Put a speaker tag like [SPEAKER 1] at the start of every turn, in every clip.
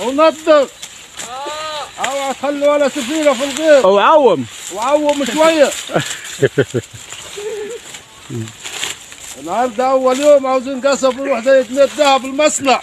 [SPEAKER 1] ونظف. اوعى تخلي ولا سفينة في الغيط.
[SPEAKER 2] وعوم
[SPEAKER 1] وعوم شوية. النهارده أول يوم عاوزين قصب نروح زي 100 ذهب المصنع.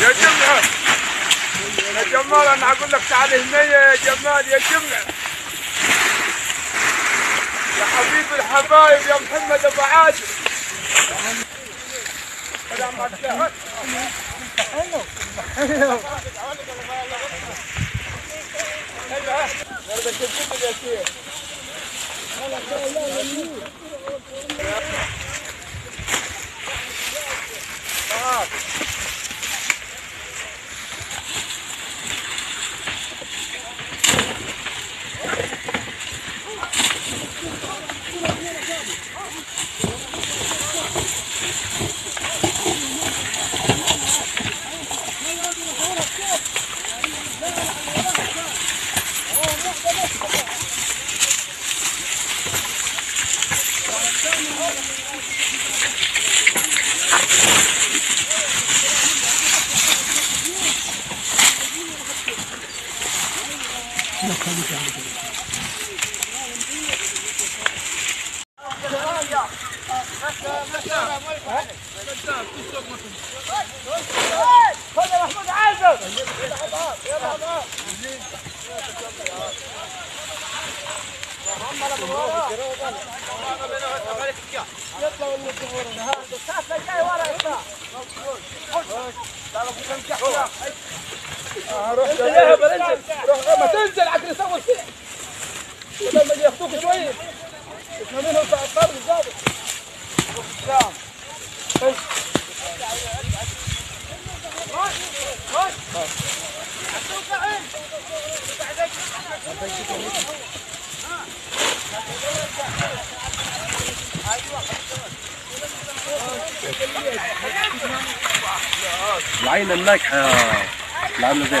[SPEAKER 3] يا جمعة يا جمال أنا أقول لك تعال هنا يا جمال يا جمعة يا حبيب الحبايب يا محمد ابو عادل سلام
[SPEAKER 4] você fica daqui. Olha, olha, olha ali. Ah. Oh. عليك. ما
[SPEAKER 2] العين الناجحة. اللي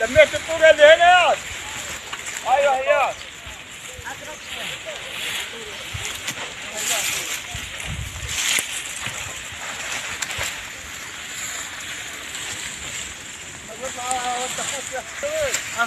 [SPEAKER 3] لميت الطوبة اللي هنا يا أيوه هي
[SPEAKER 4] ها